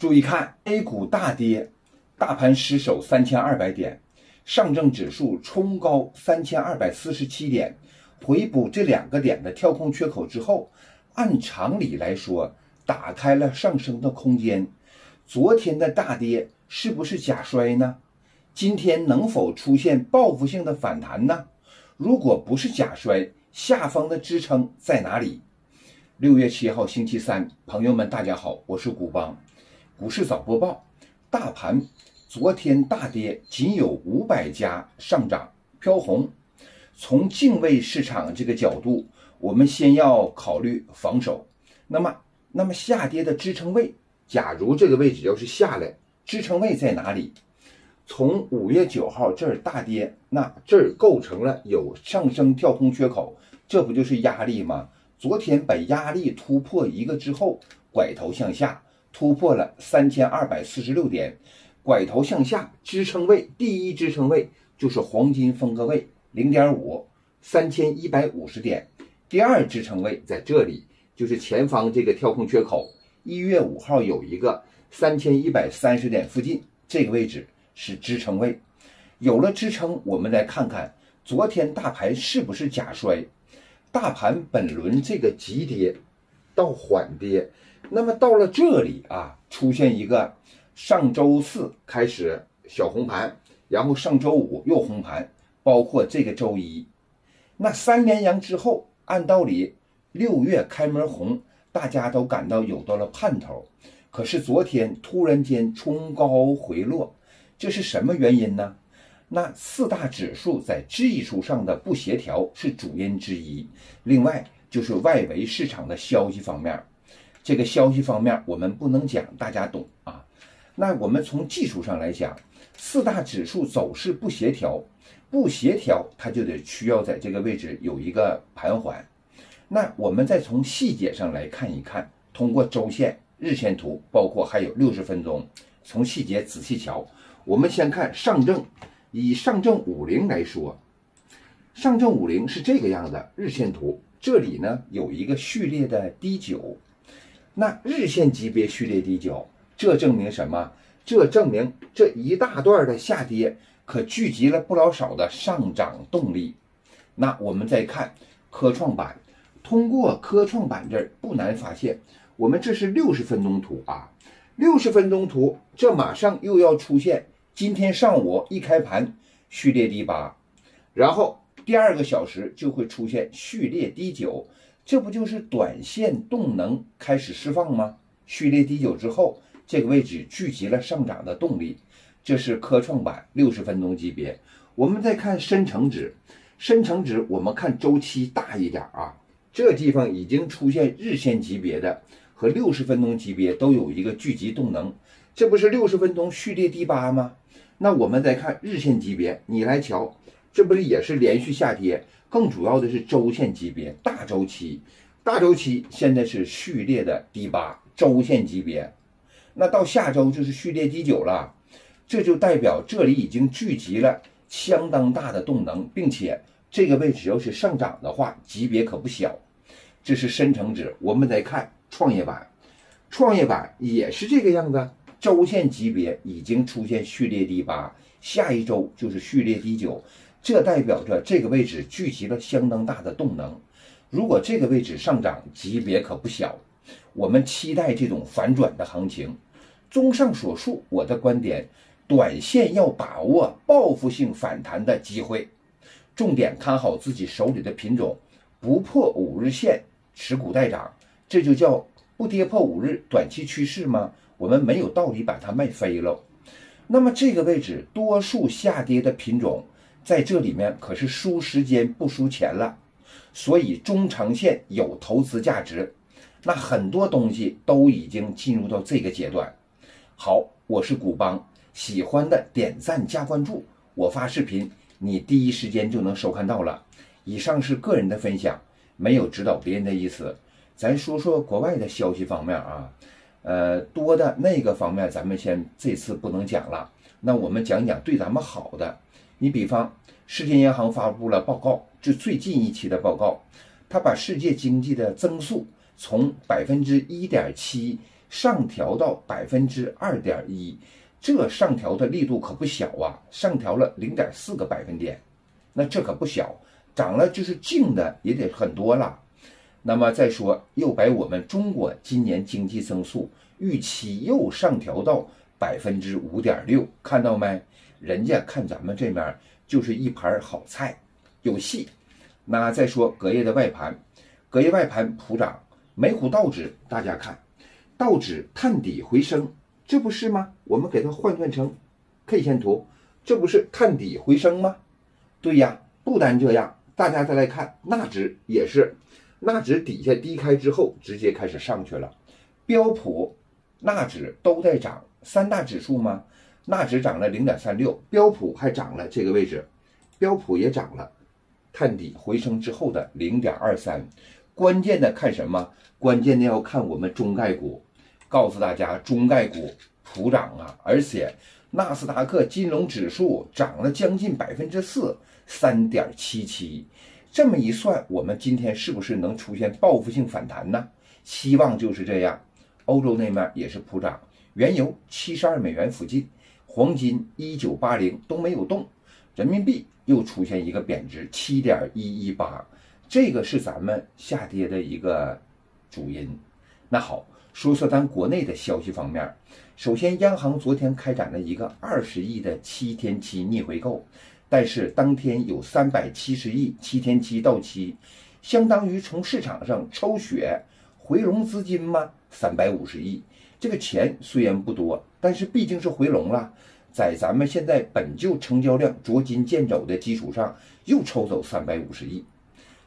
注意看，A 股大跌，大盘失守三千二百点，上证指数冲高三千二百四十七点，回补这两个点的跳空缺口之后，按常理来说，打开了上升的空间。昨天的大跌是不是假摔呢？今天能否出现报复性的反弹呢？如果不是假摔，下方的支撑在哪里？六月七号星期三，朋友们大家好，我是古邦，股市早播报。大盘昨天大跌，仅有五百家上涨飘红。从敬畏市场这个角度，我们先要考虑防守。那么，那么下跌的支撑位？假如这个位置要是下来，支撑位在哪里？从五月九号这儿大跌，那这儿构成了有上升跳空缺口，这不就是压力吗？昨天把压力突破一个之后，拐头向下，突破了三千二百四十六点，拐头向下，支撑位第一支撑位就是黄金分割位零点五三千一百五十点，第二支撑位在这里，就是前方这个跳空缺口。一月五号有一个三千一百三十点附近，这个位置是支撑位。有了支撑，我们来看看昨天大盘是不是假摔。大盘本轮这个急跌到缓跌，那么到了这里啊，出现一个上周四开始小红盘，然后上周五又红盘，包括这个周一，那三连阳之后，按道理六月开门红。大家都感到有到了盼头，可是昨天突然间冲高回落，这是什么原因呢？那四大指数在技术上的不协调是主因之一，另外就是外围市场的消息方面，这个消息方面我们不能讲，大家懂啊。那我们从技术上来讲，四大指数走势不协调，不协调它就得需要在这个位置有一个盘缓。那我们再从细节上来看一看，通过周线、日线图，包括还有六十分钟，从细节仔细瞧。我们先看上证，以上证五零来说，上证五零是这个样子日线图，这里呢有一个序列的低九，那日线级别序列低九，这证明什么？这证明这一大段的下跌可聚集了不老少的上涨动力。那我们再看科创板。通过科创板这儿不难发现，我们这是六十分钟图啊，六十分钟图，这马上又要出现。今天上午一开盘序列低八，然后第二个小时就会出现序列低九，这不就是短线动能开始释放吗？序列低九之后，这个位置聚集了上涨的动力，这是科创板六十分钟级别。我们再看深成指，深成指我们看周期大一点啊。这地方已经出现日线级别的和六十分钟级别都有一个聚集动能，这不是六十分钟序列第八吗？那我们再看日线级别，你来瞧，这不是也是连续下跌？更主要的是周线级别大周期，大周期现在是序列的第八周线级别，那到下周就是序列第九了，这就代表这里已经聚集了相当大的动能，并且。这个位置要是上涨的话，级别可不小。这是深成指，我们再看创业板，创业板也是这个样子，周线级别已经出现序列第八，下一周就是序列第九，这代表着这个位置聚集了相当大的动能。如果这个位置上涨，级别可不小。我们期待这种反转的行情。综上所述，我的观点，短线要把握报复性反弹的机会。重点看好自己手里的品种，不破五日线持股待涨，这就叫不跌破五日短期趋势吗？我们没有道理把它卖飞了。那么这个位置多数下跌的品种，在这里面可是输时间不输钱了，所以中长线有投资价值。那很多东西都已经进入到这个阶段。好，我是古邦，喜欢的点赞加关注，我发视频。你第一时间就能收看到了。以上是个人的分享，没有指导别人的意思。咱说说国外的消息方面啊，呃，多的那个方面咱们先这次不能讲了。那我们讲讲对咱们好的。你比方，世界银行发布了报告，就最近一期的报告，它把世界经济的增速从百分之一点七上调到百分之二点一，这上调的力度可不小啊，上调了零点四个百分点，那这可不小，涨了就是净的也得很多了。那么再说，又把我们中国今年经济增速预期又上调到百分之五点六，看到没？人家看咱们这面就是一盘好菜，有戏。那再说隔夜的外盘，隔夜外盘普涨，美股道指大家看。道指探底回升，这不是吗？我们给它换算成 K 线图，这不是探底回升吗？对呀，不单这样，大家再来看纳指也是，纳指底下低开之后直接开始上去了，标普、纳指都在涨，三大指数吗？纳指涨了零点三六，标普还涨了这个位置，标普也涨了，探底回升之后的零点二三，关键的看什么？关键的要看我们中概股。告诉大家，中概股普涨啊，而且纳斯达克金融指数涨了将近百分之四，三点七七。这么一算，我们今天是不是能出现报复性反弹呢？希望就是这样。欧洲那面也是普涨，原油七十二美元附近，黄金一九八零都没有动，人民币又出现一个贬值，七点一一八，这个是咱们下跌的一个主因。那好。说说咱国内的消息方面，首先，央行昨天开展了一个二十亿的七天期逆回购，但是当天有三百七十亿七天期到期，相当于从市场上抽血回笼资金吗？三百五十亿，这个钱虽然不多，但是毕竟是回笼了，在咱们现在本就成交量捉襟见肘的基础上，又抽走三百五十亿。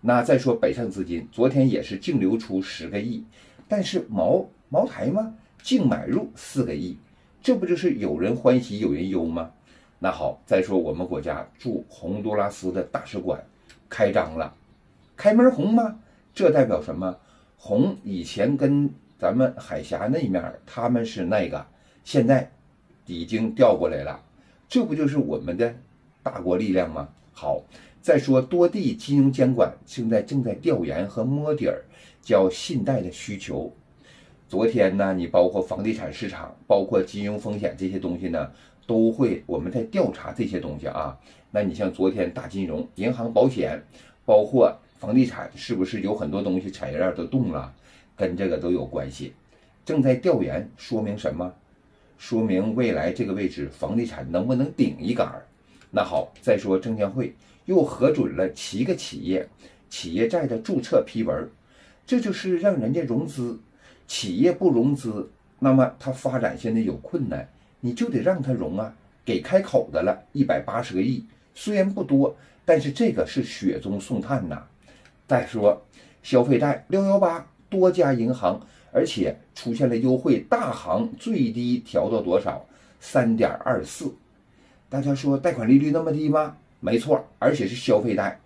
那再说北上资金，昨天也是净流出十个亿。但是茅茅台吗？净买入四个亿，这不就是有人欢喜有人忧吗？那好，再说我们国家驻洪都拉斯的大使馆开张了，开门红吗？这代表什么？红以前跟咱们海峡那面他们是那个，现在已经调过来了，这不就是我们的大国力量吗？好，再说多地金融监管现在正在调研和摸底儿。叫信贷的需求，昨天呢，你包括房地产市场，包括金融风险这些东西呢，都会我们在调查这些东西啊。那你像昨天大金融、银行、保险，包括房地产，是不是有很多东西产业链都动了？跟这个都有关系。正在调研，说明什么？说明未来这个位置房地产能不能顶一杆儿？那好，再说证监会又核准了七个企业企业债的注册批文。这就是让人家融资，企业不融资，那么它发展现在有困难，你就得让它融啊，给开口的了，一百八十个亿，虽然不多，但是这个是雪中送炭呐。再说消费贷六幺八，多家银行，而且出现了优惠，大行最低调到多少？三点二四。大家说贷款利率那么低吗？没错，而且是消费贷，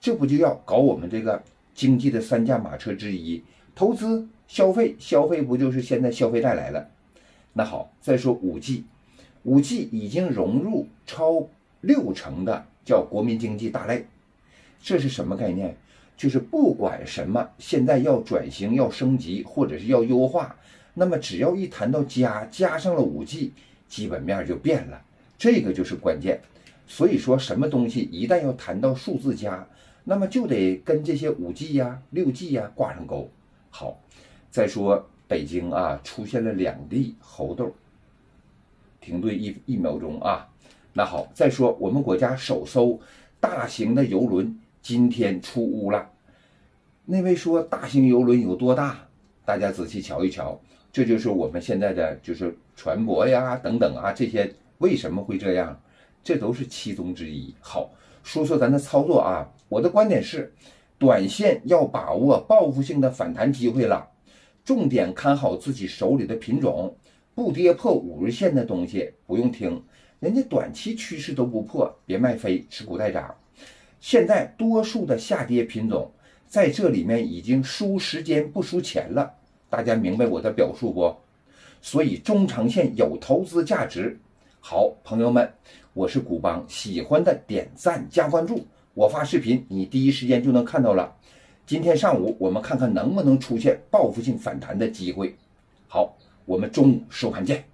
这不就要搞我们这个？经济的三驾马车之一，投资、消费，消费不就是现在消费带来了？那好，再说五 G，五 G 已经融入超六成的叫国民经济大类，这是什么概念？就是不管什么，现在要转型、要升级或者是要优化，那么只要一谈到加，加上了五 G，基本面就变了，这个就是关键。所以说，什么东西一旦要谈到数字加。那么就得跟这些五 G 呀、六 G 呀挂上钩。好，再说北京啊，出现了两例猴痘，停顿一一秒钟啊。那好，再说我们国家首艘大型的游轮今天出坞了。那位说大型游轮有多大？大家仔细瞧一瞧，这就是我们现在的就是船舶呀等等啊这些为什么会这样？这都是其中之一。好。说说咱的操作啊，我的观点是，短线要把握报复性的反弹机会了，重点看好自己手里的品种，不跌破五日线的东西不用听，人家短期趋势都不破，别卖飞，持股待涨。现在多数的下跌品种在这里面已经输时间不输钱了，大家明白我的表述不？所以中长线有投资价值。好，朋友们。我是古邦，喜欢的点赞加关注，我发视频你第一时间就能看到了。今天上午我们看看能不能出现报复性反弹的机会。好。我们中午收盘见。